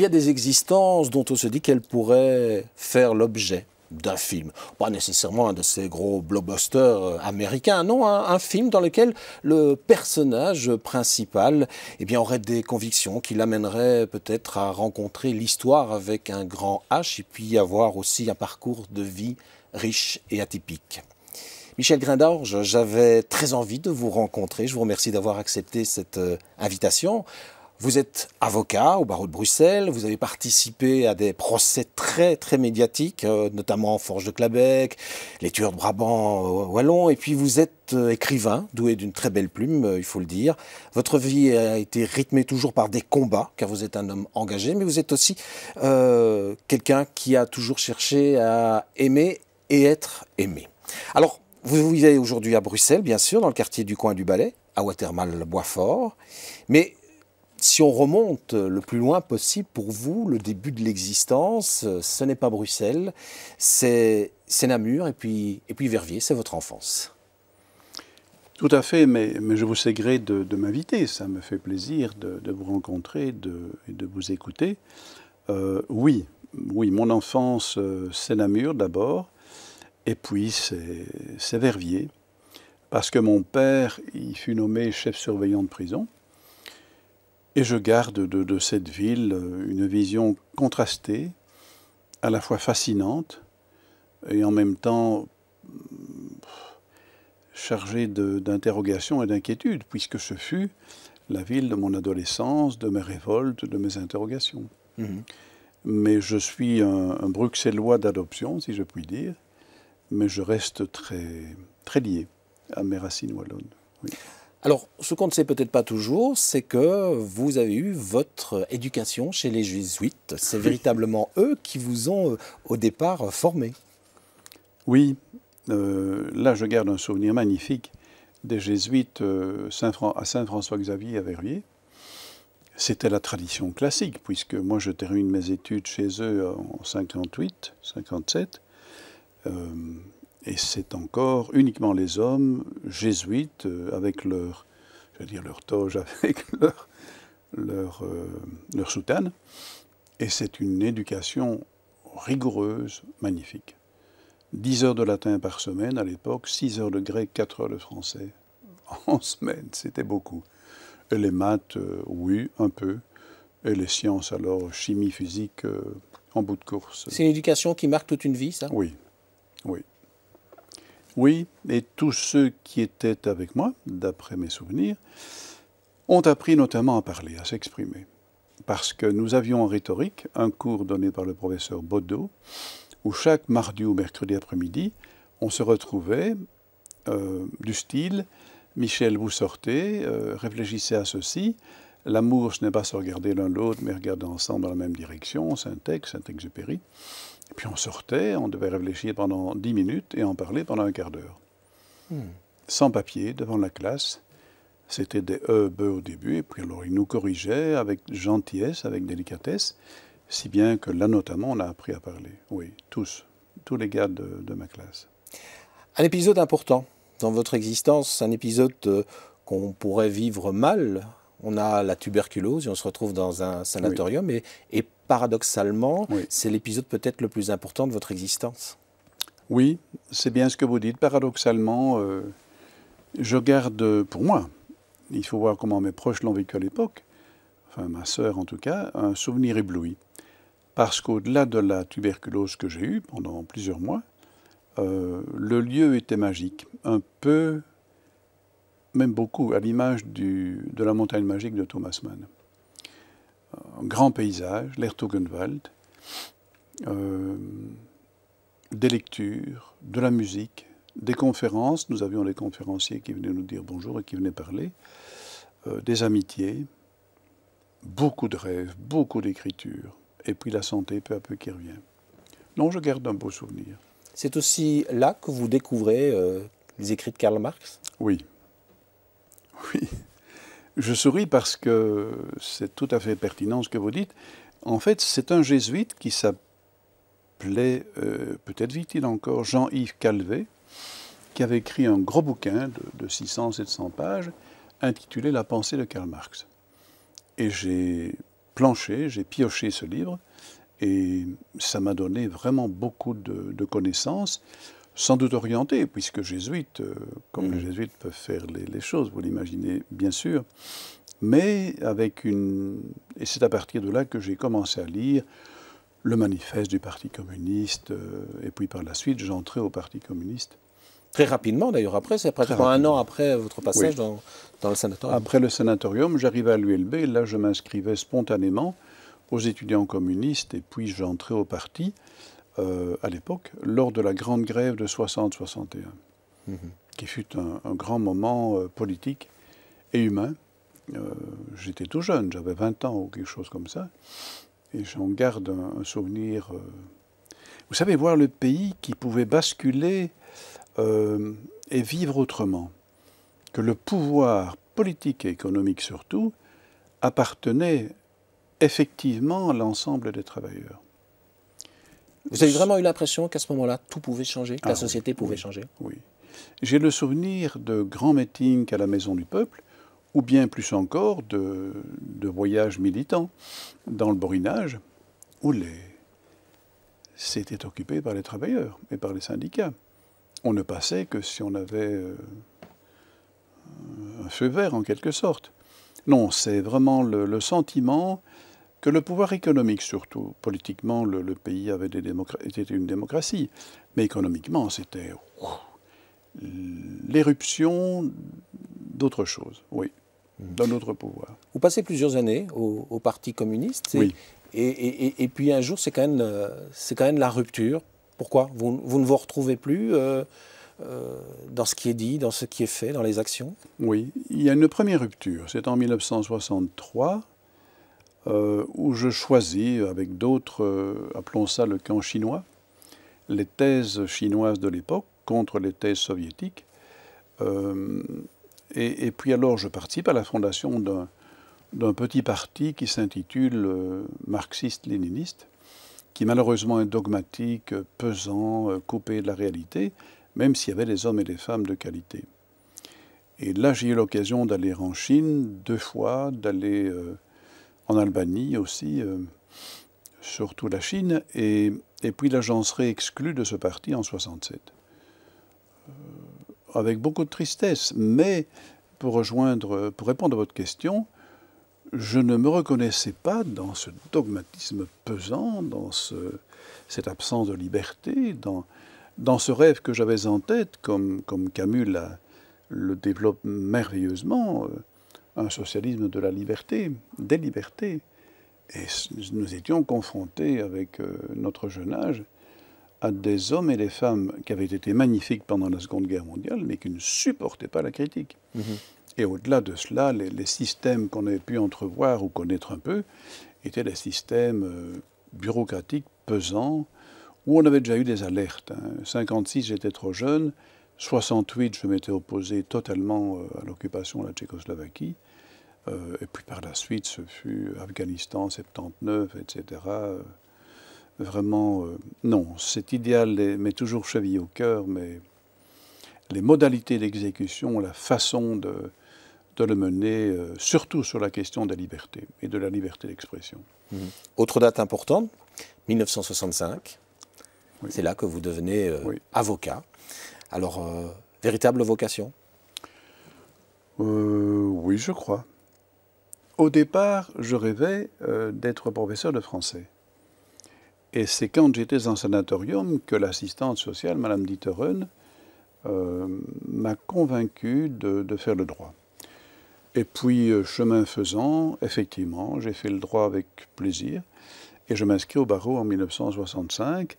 il y a des existences dont on se dit qu'elles pourraient faire l'objet d'un film. Pas nécessairement un de ces gros blockbusters euh, américains, non, un, film dans lequel le personnage principal eh bien, aurait des convictions qui l'amèneraient peut-être à rencontrer l'histoire avec un grand H et puis avoir aussi un parcours de vie riche et atypique. Michel Grindorge, j'avais très envie de vous rencontrer. Je vous remercie d'avoir accepté cette euh, invitation. Vous êtes avocat au barreau de Bruxelles, vous avez participé à des procès très très médiatiques, euh, notamment Forge de Clabec, les tueurs de Brabant euh, Wallon, et puis vous êtes écrivain, doué d'une très belle plume, il faut le dire. Votre vie a été rythmée toujours par des combats, car vous êtes un homme engagé, mais vous êtes aussi quelqu'un qui a toujours cherché à aimer et être aimé. Alors, vous vivez aujourd'hui à Bruxelles, bien sûr, dans le quartier du coin du Ballet, à Watermal-Boisfort. Mais si on remonte le plus loin possible pour vous, le début de l'existence, ce n'est pas Bruxelles, c'est Namur et puis, et puis Verviers, c'est votre enfance. Tout à fait, mais, mais je vous sais gré de, m'inviter. Ça me fait plaisir de, vous rencontrer de, et de vous écouter. Euh, oui, oui, mon enfance, euh, c'est Namur d'abord. Et puis, c'est Verviers, parce que mon père, il fut nommé chef surveillant de prison. Et je garde de, cette ville euh, une vision contrastée, à la fois fascinante et en même temps chargée d'interrogations et d'inquiétudes, puisque ce fut la ville de mon adolescence, de mes révoltes, de mes interrogations. Mhm. Mais je suis un bruxellois d'adoption, si je puis dire mais je reste très, très lié à mes racines wallonnes. Alors, ce qu'on ne sait peut-être pas toujours, c'est que vous avez eu votre éducation chez les jésuites. C'est véritablement eux qui vous ont, euh, au départ, formé. Oui, euh, là, je garde un souvenir magnifique des jésuites euh, à Saint-François-Xavier à Verviers. C'était la tradition classique, puisque moi, je termine mes études chez eux en 58, 57. Euh, et c'est encore uniquement les hommes jésuites euh, avec leur, je veux dire leur toge, avec leur, leur, euh, leur soutane. Et c'est une éducation rigoureuse, magnifique. 10 heures de latin par semaine à l'époque, 6 heures de grec, 4 heures de français en semaine, c'était beaucoup. Et les maths, oui, un peu. Et les sciences, alors, chimie, physique, en bout de course. C'est une éducation qui marque toute une vie, ça? Oui, oui. Oui, et tous ceux qui étaient avec moi, d'après mes souvenirs, ont appris notamment à parler, à s'exprimer. Parce que nous avions en rhétorique un cours donné par le professeur Baudot, où chaque mardi ou mercredi après-midi, on se retrouvait euh, du style Michel, vous sortez, euh, réfléchissez à ceci. L'amour, ce n'est pas se regarder l'un l'autre, mais regarder ensemble dans la même direction. Texte, Saint-Exupéry. Et puis on sortait, on devait réfléchir pendant dix minutes et en parler pendant un quart d'heure. Hmm. Sans papier, devant la classe. C'était des E, B au début, et puis alors il nous corrigeait avec gentillesse, avec délicatesse, si bien que là notamment on a appris à parler. Oui, tous, tous les gars de, ma classe. Un épisode important dans votre existence, un épisode euh, qu'on pourrait vivre mal. On a la tuberculose et on se retrouve dans un sanatorium et, et paradoxalement, c'est l'épisode peut-être le plus important de votre existence. Oui, c'est bien ce que vous dites. Paradoxalement, euh, je garde pour moi, il faut voir comment mes proches l'ont vécu à l'époque, enfin ma sœur en tout cas, un souvenir ébloui. Parce qu'au-delà de la tuberculose que j'ai eue pendant plusieurs mois, euh, le lieu était magique, un peu, même beaucoup, à l'image de la montagne magique de Thomas Mann un grand paysage, l'Ertugenwald, euh, des lectures, de la musique, des conférences. Nous avions des conférenciers qui venaient nous dire bonjour et qui venaient parler, euh, des amitiés, beaucoup de rêves, beaucoup d'écriture, et puis la santé peu à peu qui revient. Non, je garde un beau souvenir. C'est aussi là que vous découvrez euh, les écrits de Karl Marx? Oui. Oui. Je souris parce que c'est tout à fait pertinent ce que vous dites. En fait, c'est un jésuite qui s'appelait, euh, peut-être vit-il encore, Jean-Yves Calvé, qui avait écrit un gros bouquin de, de 600-700 pages intitulé La pensée de Karl Marx. Et j'ai planché, j'ai pioché ce livre, et ça m'a donné vraiment beaucoup de, connaissances, sans doute orientées, puisque jésuite, euh, comme les mmh. jésuites peuvent faire les, choses, vous l'imaginez bien sûr, mais avec une... Et c'est à partir de là que j'ai commencé à lire le manifeste du Parti communiste, euh, et puis par la suite, j'entrais au Parti communiste. Très rapidement, d'ailleurs, après, c'est pratiquement un an après votre passage dans, dans, le sanatorium. Après le sanatorium, j'arrivais à l'ULB, là je m'inscrivais spontanément aux étudiants communistes et puis j'entrais au parti euh, à l'époque lors de la grande grève de 60-61, mhm. qui fut un, grand moment euh, politique et humain. Euh, j'étais tout jeune, j'avais 20 ans ou quelque chose comme ça, et j'en garde un, souvenir. Vous savez, voir le pays qui pouvait basculer et vivre autrement, que le pouvoir politique et économique surtout appartenait effectivement l'ensemble des travailleurs. Vous avez vraiment eu l'impression qu'à ce moment-là, tout pouvait changer, que la ah société pouvait changer? Oui. J'ai le souvenir de grands meetings à la Maison du Peuple, ou bien plus encore de, voyages militants dans le Borinage, où les... c'était occupé par les travailleurs et par les syndicats. On ne passait que si on avait euh, un feu vert en quelque sorte. Non, c'est vraiment le sentiment que le pouvoir économique, surtout politiquement, le, pays avait des était une démocratie, mais économiquement, c'était l'éruption d'autre chose, oui, mmh. d'un autre pouvoir. Vous passez plusieurs années au, Parti communiste, et, oui. et, et, puis un jour, c'est quand, même, euh, quand même la rupture. Pourquoi? Vous, vous, ne vous retrouvez plus euh, euh, dans ce qui est dit, dans ce qui est fait, dans les actions? Oui, il y a une première rupture. C'est en 1963 euh, où je choisis avec d'autres, euh, appelons ça le camp chinois, les thèses chinoises de l'époque contre les thèses soviétiques. Euh, et, puis alors je participe à la fondation d'un petit parti qui s'intitule marxiste-léniniste, qui malheureusement est dogmatique, pesant, coupé de la réalité, même s'il y avait des hommes et des femmes de qualité. Et là, j'ai eu l'occasion d'aller en Chine deux fois, d'aller en Albanie aussi, euh, surtout la Chine, et, et puis là j'en serai exclu de ce parti en 67. Euh, avec beaucoup de tristesse, mais pour rejoindre, pour répondre à votre question, je ne me reconnaissais pas dans ce dogmatisme pesant, dans ce, cette absence de liberté, dans, dans ce rêve que j'avais en tête, comme, comme Camus le développe merveilleusement. Euh, un socialisme de la liberté, des libertés. Et nous étions confrontés avec euh, notre jeune âge à des hommes et des femmes qui avaient été magnifiques pendant la Seconde Guerre mondiale, mais qui ne supportaient pas la critique. Mhm. Et au-delà de cela, les, systèmes qu'on avait pu entrevoir ou connaître un peu étaient des systèmes euh, bureaucratiques pesants, où on avait déjà eu des alertes. En 56, j'étais trop jeune. 68, je m'étais opposé totalement euh, à l'occupation de la Tchécoslovaquie. Euh, et puis par la suite, ce fut Afghanistan 79, etc. Euh, vraiment, non, cet idéal m'est toujours chevillé au cœur, mais les modalités d'exécution, la façon de, de le mener, surtout sur la question de la liberté et de la liberté d'expression. Mmh. Autre date importante, 1965. C'est là que vous devenez avocat. Alors, euh, véritable vocation? Euh, Oui, je crois. Au départ, je rêvais euh, d'être professeur de français. Et c'est quand j'étais en sanatorium que l'assistante sociale, Madame Ditteren, m'a convaincu de, faire le droit. Et puis, chemin faisant, effectivement, j'ai fait le droit avec plaisir. Et je m'inscris au barreau en 1965.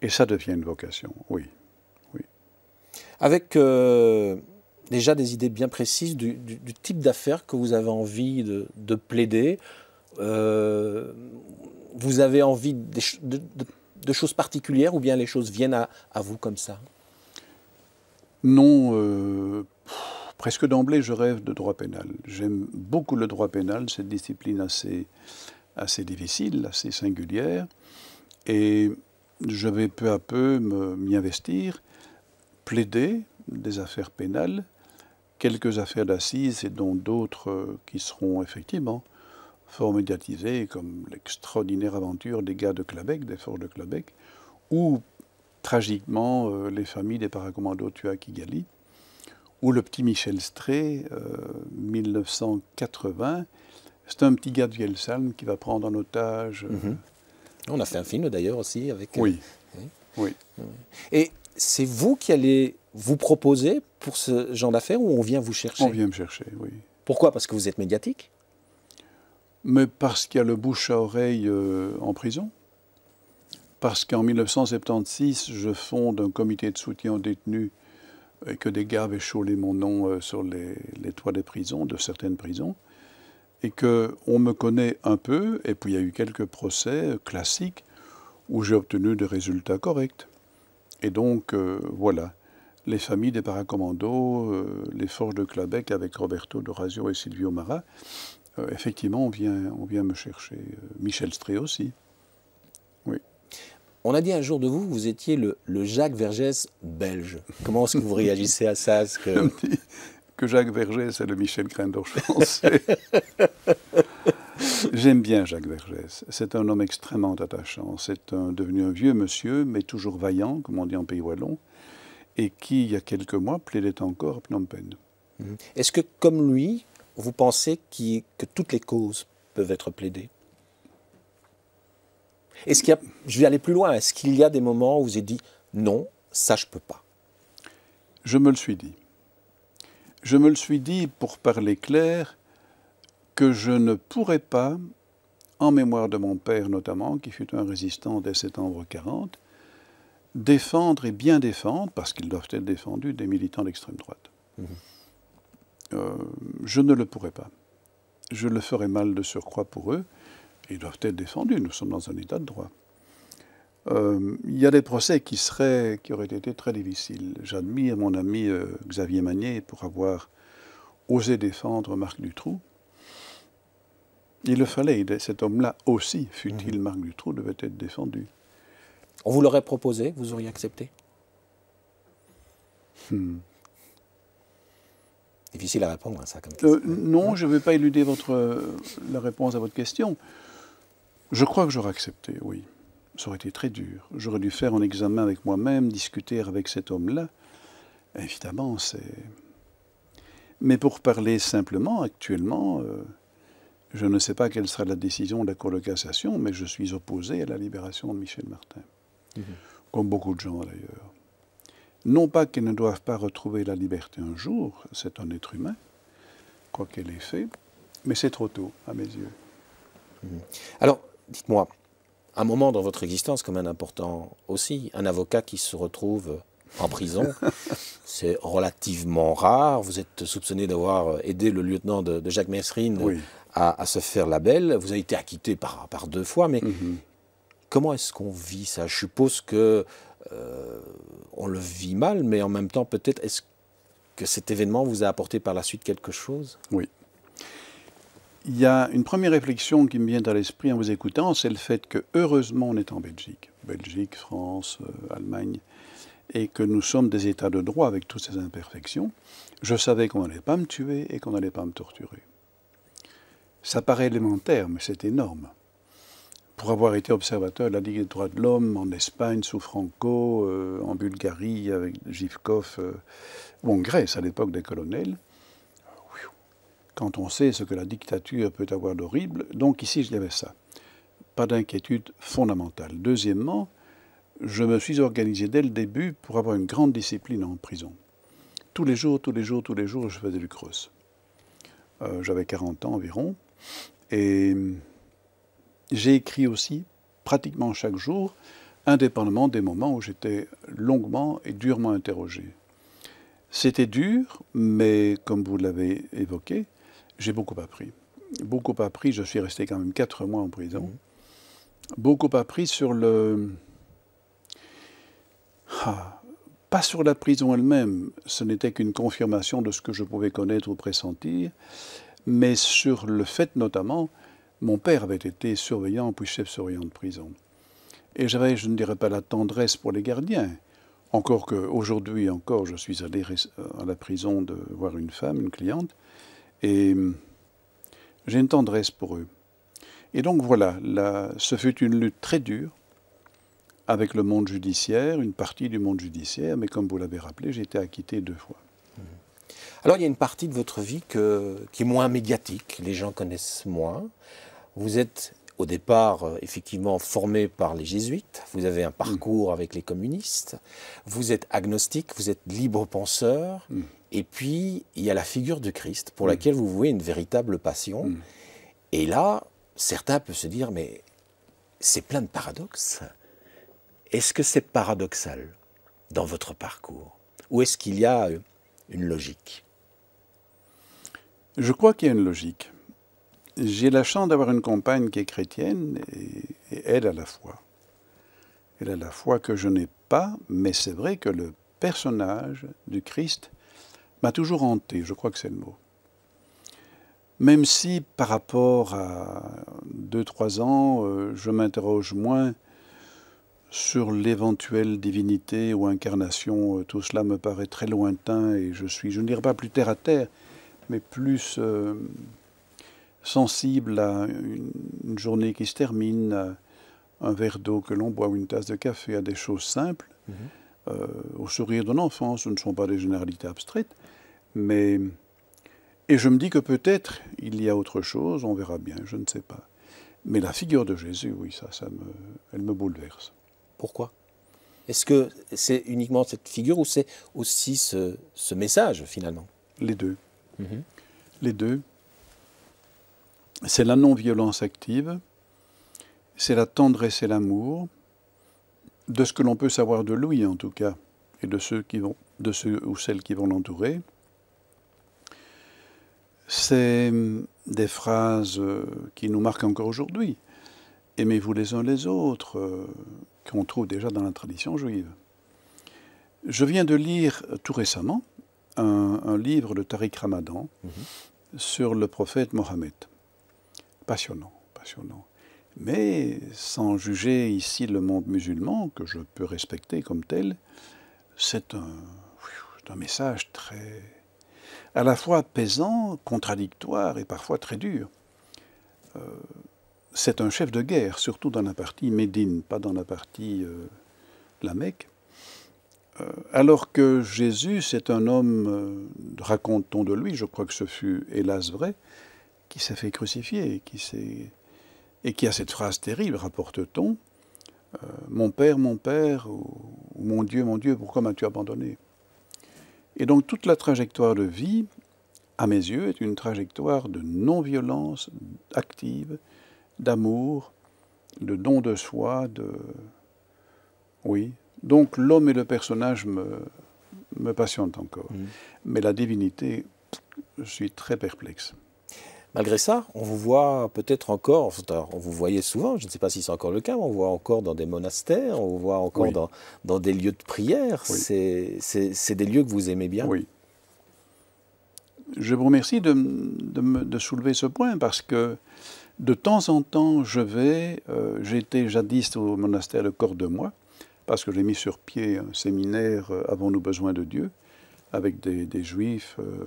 Et ça devient une vocation, oui avec euh, déjà des idées bien précises du, type d'affaires que vous avez envie de, plaider. Euh, vous avez envie de, choses particulières ou bien les choses viennent à, vous comme ça? Non, euh, presque d'emblée, je rêve de droit pénal. J'aime beaucoup le droit pénal, cette discipline assez, assez difficile, assez singulière. Et je vais peu à peu m'y investir plaider des affaires pénales, quelques affaires d'assises et dont d'autres euh, qui seront effectivement fort médiatisés, comme l'extraordinaire aventure des gars de Clabec, des forts de Clabec, ou tragiquement euh, les familles des paracommandos tués à Kigali, ou le petit Michel Stré, 1980. C'est un petit gars de Vielsalm qui va prendre en otage. Mhm. On a fait un film d'ailleurs aussi avec. Oui. oui. Et c'est vous qui allez vous proposer pour ce genre d'affaires ou on vient vous chercher? On vient me chercher, oui. Pourquoi? Parce que vous êtes médiatique? Mais parce qu'il y a le bouche à oreille euh, en prison. Parce qu'en 1976, je fonde un comité de soutien aux détenus et que des gars avaient chaulé mon nom euh, sur les, les, toits des prisons, de certaines prisons, et qu'on me connaît un peu, et puis il y a eu quelques procès classiques où j'ai obtenu des résultats corrects. Et donc, euh, voilà, les familles des paracommandos, euh, les forges de Clabec avec Roberto Dorazio et Silvio Mara, euh, effectivement, on vient, on vient me chercher. Michel Stré aussi. Oui. On a dit un jour de vous, vous étiez le, Jacques Vergès belge. Comment est-ce que vous réagissez à ça que... que Jacques Vergès est le Michel Grindor français. J'aime bien Jacques Vergès. C'est un homme extrêmement attachant. C'est un, devenu un vieux monsieur, mais toujours vaillant, comme on dit en pays wallon, et qui, il y a quelques mois, plaidait encore à Phnom Penh. Mhm. Est-ce que, comme lui, vous pensez que toutes les causes peuvent être plaidées? Est-ce qu'il y a, je vais aller plus loin, est-ce qu'il y a des moments où vous avez dit non, ça je peux pas? Je me le suis dit. Je me le suis dit, pour parler clair, que je ne pourrais pas, en mémoire de mon père notamment, qui fut un résistant dès septembre 40, défendre et bien défendre, parce qu'ils doivent être défendus, des militants d'extrême droite. Mmh. Euh, je ne le pourrais pas. Je le ferais mal de surcroît pour eux. Ils doivent être défendus. Nous sommes dans un état de droit. Euh, il y a des procès qui, seraient, qui auraient été très difficiles. J'admire mon ami euh, Xavier Magnier pour avoir osé défendre Marc Dutroux. Il le fallait, cet homme-là aussi, fut-il mhm. Marc Dutroux, devait être défendu. On vous l'aurait proposé, vous auriez accepté hmm. Difficile à répondre à ça comme euh, question. non, je ne vais pas éluder votre, la réponse à votre question. Je crois que j'aurais accepté, oui. Ça aurait été très dur. J'aurais dû faire un examen avec moi-même, discuter avec cet homme-là. Évidemment, c'est... Mais pour parler simplement, actuellement, euh, je ne sais pas quelle sera la décision de la Cour de cassation, mais je suis opposé à la libération de Michel Martin. Mhm. Comme beaucoup de gens d'ailleurs. Non pas qu'ils ne doivent pas retrouver la liberté un jour, c'est un être humain, quoi qu'elle ait fait, mais c'est trop tôt, à mes yeux. Mhm. Alors, dites-moi, un moment dans votre existence quand même important aussi, un avocat qui se retrouve en prison, c'est relativement rare. Vous êtes soupçonné d'avoir aidé le lieutenant de, Jacques Messrine à, se faire la belle. Vous avez été acquitté par, par deux fois, mais mhm. Comment est-ce qu'on vit ça? Je suppose que euh, on le vit mal, mais en même temps, peut-être, est-ce que cet événement vous a apporté par la suite quelque chose? Oui. Il y a une première réflexion qui me vient à l'esprit en vous écoutant, c'est le fait que heureusement on est en Belgique, Belgique, France, euh, Allemagne, et que nous sommes des États de droit avec toutes ces imperfections. Je savais qu'on n'allait pas me tuer et qu'on n'allait pas me torturer. Ça paraît élémentaire, mais c'est énorme. Pour avoir été observateur de la Ligue des droits de l'homme en Espagne sous Franco, euh, en Bulgarie avec Givkov, euh, ou en Grèce à l'époque des colonels, quand on sait ce que la dictature peut avoir d'horrible. Donc ici, y avait ça. Pas d'inquiétude fondamentale. Deuxièmement, je me suis organisé dès le début pour avoir une grande discipline en prison. Tous les jours, tous les jours, tous les jours, je faisais du cross. Euh, j'avais 40 ans environ. Et j'ai écrit aussi pratiquement chaque jour, indépendamment des moments où j'étais longuement et durement interrogé. C'était dur, mais comme vous l'avez évoqué, j'ai beaucoup appris. Beaucoup appris, je suis resté quand même quatre mois en prison. Mmh. Beaucoup appris sur le... Ah, pas sur la prison elle-même, ce n'était qu'une confirmation de ce que je pouvais connaître ou pressentir, mais sur le fait notamment, mon père avait été surveillant puis chef surveillant de prison. Et j'avais, je ne dirais pas la tendresse pour les gardiens, encore qu'aujourd'hui encore, je suis allé à la prison de voir une femme, une cliente, et hum, j'ai une tendresse pour eux. Et donc voilà, ce fut une lutte très dure avec le monde judiciaire, une partie du monde judiciaire, mais comme vous l'avez rappelé, j'ai été acquitté deux fois. Alors il y a une partie de votre vie qui est moins médiatique, les gens connaissent moins. Vous êtes au départ euh, effectivement formé par les jésuites, vous avez un parcours avec les communistes, vous êtes agnostique, vous êtes libre penseur, mm. et puis il y a la figure de Christ pour mm. laquelle vous vouez une véritable passion. Mm. Et là, certains peuvent se dire, mais c'est plein de paradoxes. Est-ce que c'est paradoxal dans votre parcours? Ou est-ce qu'il y a une logique? Je crois qu'il y a une logique. J'ai la chance d'avoir une compagne qui est chrétienne et, elle a la foi. Elle a la foi que je n'ai pas, mais c'est vrai que le personnage du Christ m'a toujours hanté, je crois que c'est le mot. Même si par rapport à 2-3 ans, euh, je m'interroge moins sur l'éventuelle divinité ou incarnation, euh, tout cela me paraît très lointain et je suis, je ne dirais pas plus terre à terre, mais plus euh, sensible à une, journée qui se termine, à un verre d'eau que l'on boit ou une tasse de café, à des choses simples, mhm. euh, au sourire d'un enfant. Ce ne sont pas des généralités abstraites, mais... Et je me dis que peut-être il y a autre chose, on verra bien, je ne sais pas. Mais la figure de Jésus, oui, ça, ça me, elle me bouleverse. Pourquoi? Est-ce que c'est uniquement cette figure ou c'est aussi ce, message finalement? Les deux. Mhm. Les deux c'est la non-violence active, c'est la tendresse et l'amour, de ce que l'on peut savoir de lui en tout cas, et de ceux, qui vont, de ceux ou celles qui vont l'entourer. C'est des phrases euh, qui nous marquent encore aujourd'hui. Aimez-vous les uns les autres, euh, qu'on trouve déjà dans la tradition juive. Je viens de lire tout récemment un, livre de Tariq Ramadan mhm. sur le prophète Mohammed passionnant, passionnant. Mais sans juger ici le monde musulman, que je peux respecter comme tel, c'est un, message très, à la fois apaisant, contradictoire et parfois très dur. Euh, c'est un chef de guerre, surtout dans la partie Médine, pas dans la partie euh, la Mecque. Euh, alors que Jésus, c'est un homme, raconte-t-on de lui, je crois que ce fut hélas vrai, qui s'est fait crucifier et qui, et qui a cette phrase terrible, rapporte-t-on, euh, Mon Père, mon Père, ou, Mon Dieu, mon Dieu, pourquoi m'as-tu abandonné? Et donc toute la trajectoire de vie, à mes yeux, est une trajectoire de non-violence active, d'amour, de don de soi, de... Oui. Donc l'homme et le personnage me, me passionnent encore. Mmh. Mais la divinité, je suis très perplexe. Malgré ça, on vous voit peut-être encore, on vous voyait souvent, je ne sais pas si c'est encore le cas, mais on vous voit encore dans des monastères, on vous voit encore dans, dans, des lieux de prière. C'est des lieux que vous aimez bien Oui. Je vous remercie de, de, soulever ce point parce que de temps en temps, je vais, euh, j'étais jadis au monastère de Cordemois, parce que j'ai mis sur pied un séminaire euh, Avons-nous besoin de Dieu? Avec des, juifs, euh,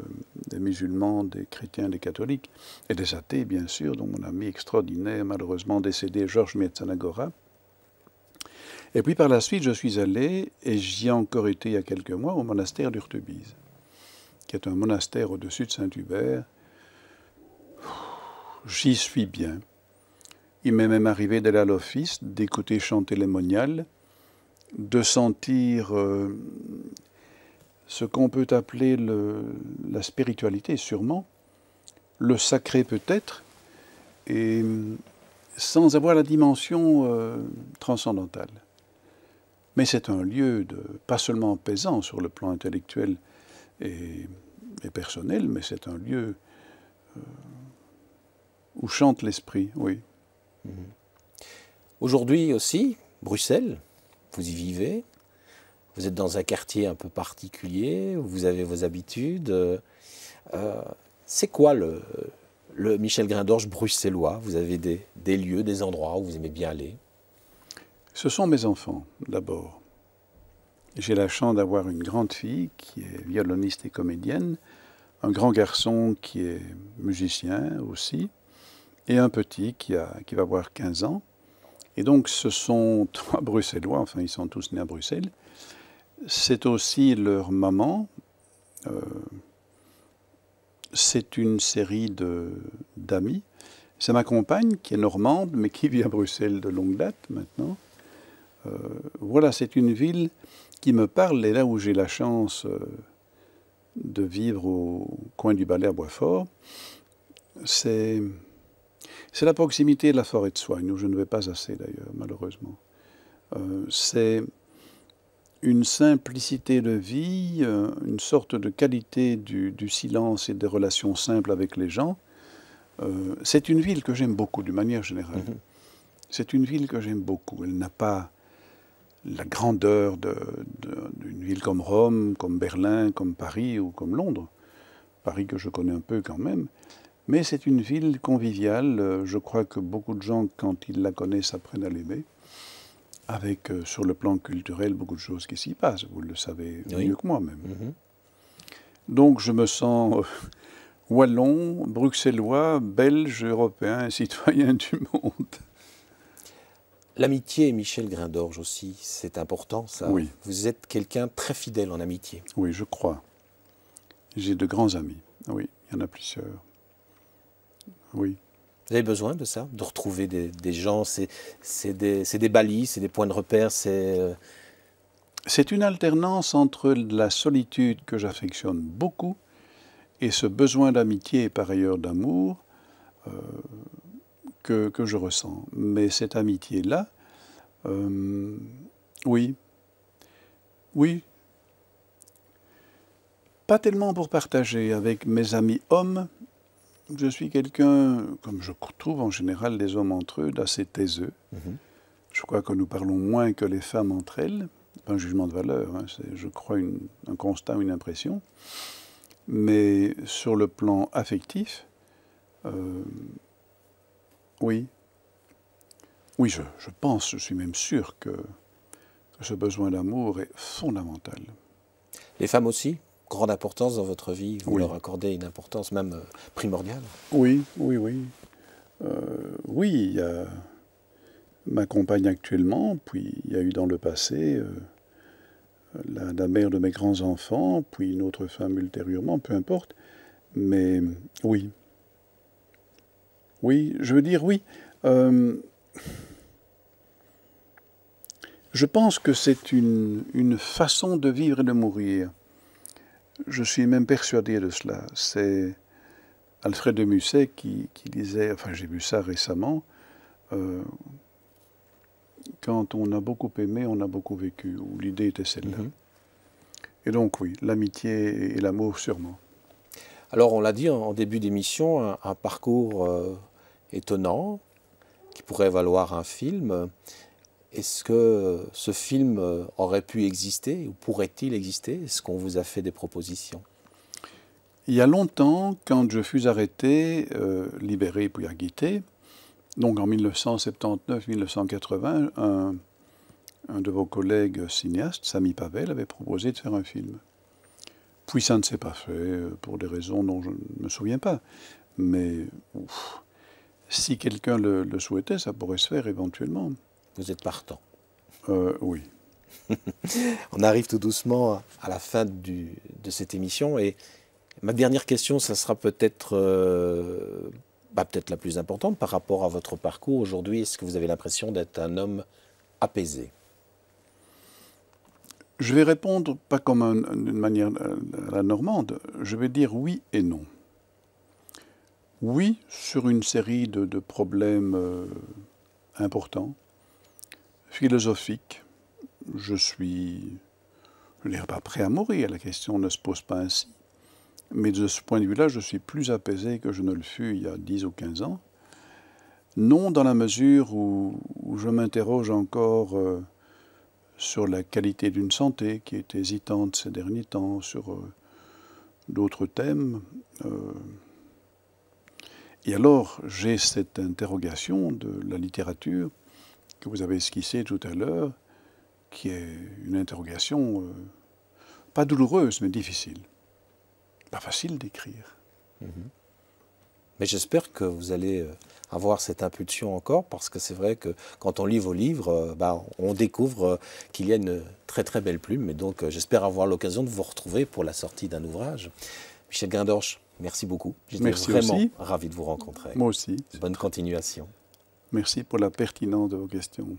des musulmans, des chrétiens, des catholiques, et des athées, bien sûr, dont mon ami extraordinaire, malheureusement décédé, Georges Mietzanagora. Et puis par la suite, je suis allé, et j'y ai encore été il y a quelques mois, au monastère d'Urtebise, qui est un monastère au-dessus de Saint-Hubert. J'y suis bien. Il m'est même arrivé d'aller à l'office, d'écouter chanter les moniales, de sentir euh, ce qu'on peut appeler la spiritualité, sûrement, le sacré peut-être, et sans avoir la dimension euh, transcendantale. Mais c'est un lieu pas seulement apaisant sur le plan intellectuel et, personnel, mais c'est un lieu euh, où chante l'esprit, oui. Mhm. Aujourd'hui aussi, Bruxelles, vous y vivez, vous êtes dans un quartier un peu particulier, vous avez vos habitudes. Euh, c'est quoi le, Michel Grindorge bruxellois? Vous avez des, des, lieux, des endroits où vous aimez bien aller? Ce sont mes enfants, d'abord. J'ai la chance d'avoir une grande fille qui est violoniste et comédienne, un grand garçon qui est musicien aussi, et un petit qui, a, qui va avoir 15 ans. Et donc ce sont trois Bruxellois, enfin ils sont tous nés à Bruxelles. C'est aussi leur maman. Euh, c'est une série d'amis. C'est ma compagne qui est normande, mais qui vit à Bruxelles de longue date maintenant. Euh, voilà, c'est une ville qui me parle, et là où j'ai la chance euh, de vivre au coin du Balai à Boisfort, c'est la proximité de la forêt de soigne, où je ne vais pas assez d'ailleurs, malheureusement. C'est une simplicité de vie, euh, une sorte de qualité du, silence et des relations simples avec les gens. Euh, c'est une ville que j'aime beaucoup, d'une manière générale. Mhm. C'est une ville que j'aime beaucoup. Elle n'a pas la grandeur d'une ville comme Rome, comme Berlin, comme Paris ou comme Londres. Paris que je connais un peu quand même. Mais c'est une ville conviviale. Euh, je crois que beaucoup de gens, quand ils la connaissent, apprennent à l'aimer. Avec, euh, sur le plan culturel, beaucoup de choses qui s'y passent. Vous le savez mieux que moi-même. Mhm. Donc je me sens euh, wallon, bruxellois, belge, européen, citoyen du monde. L'amitié, Michel Grindorge aussi, c'est important ça. Oui. Vous êtes quelqu'un très fidèle en amitié. Oui, je crois. J'ai de grands amis. Oui, il y en a plusieurs. Oui. Vous avez besoin de ça, de retrouver des, gens C'est des, des, balises, c'est des points de repère, c'est. Euh, c'est une alternance entre la solitude que j'affectionne beaucoup et ce besoin d'amitié et par ailleurs d'amour euh, que, je ressens. Mais cette amitié-là, euh, oui, oui, pas tellement pour partager avec mes amis hommes, je suis quelqu'un, comme je trouve en général les hommes entre eux, d'assez taiseux. Mhm. Je crois que nous parlons moins que les femmes entre elles. Pas un jugement de valeur, hein, c'est, je crois, un constat, une impression. Mais sur le plan affectif, euh, oui. Oui, je, pense, je suis même sûr que ce besoin d'amour est fondamental. Les femmes aussi? Grande importance dans votre vie, vous leur accordez une importance même euh, primordiale Oui, oui, oui. Euh, oui, il y a ma compagne actuellement, puis il y a eu dans le passé euh, la, mère de mes grands-enfants, puis une autre femme ultérieurement, peu importe. Mais oui. Oui, je veux dire oui. je pense que c'est une, une façon de vivre et de mourir je suis même persuadé de cela. C'est Alfred de Musset qui, disait, enfin j'ai vu ça récemment, euh, quand on a beaucoup aimé, on a beaucoup vécu, ou l'idée était celle-là. Mhm. Et donc oui, l'amitié et l'amour sûrement. Alors on l'a dit en début d'émission, un, parcours euh, étonnant qui pourrait valoir un film. Est-ce que ce film euh, aurait pu exister ou pourrait-il exister? Est-ce qu'on vous a fait des propositions? Il y a longtemps, quand je fus arrêté, euh, libéré puis acquitté, donc en 1979-1980, un, de vos collègues cinéastes, Samy Pavel, avait proposé de faire un film. Puis ça ne s'est pas fait euh, pour des raisons dont je ne me souviens pas. Mais si quelqu'un le souhaitait, ça pourrait se faire éventuellement. Vous êtes partant. Euh, oui. On arrive tout doucement à la fin du, de cette émission et ma dernière question, ça sera peut-être euh, bah, peut-être la plus importante par rapport à votre parcours aujourd'hui. Est-ce que vous avez l'impression d'être un homme apaisé? Je vais répondre pas comme d'une manière euh, à la normande. Je vais dire oui et non. Oui sur une série de, de problèmes importants philosophique. Je suis, je pas prêt à mourir, la question ne se pose pas ainsi. Mais de ce point de vue-là, je suis plus apaisé que je ne le fus il y a 10 ou 15 ans. Non dans la mesure où, je m'interroge encore euh, sur la qualité d'une santé qui est hésitante ces derniers temps, sur euh, d'autres thèmes. Euh. et alors, j'ai cette interrogation de la littérature que vous avez esquissé tout à l'heure, qui est une interrogation euh, pas douloureuse, mais difficile. Pas facile d'écrire. Mhm. Mais j'espère que vous allez avoir cette impulsion encore, parce que c'est vrai que quand on lit vos livres, bah, on découvre qu'il y a une très très belle plume. Et donc j'espère avoir l'occasion de vous retrouver pour la sortie d'un ouvrage. Michel Guindorche, merci beaucoup. J'étais vraiment ravi de vous rencontrer. Moi aussi. Bonne continuation. Merci pour la pertinence de vos questions.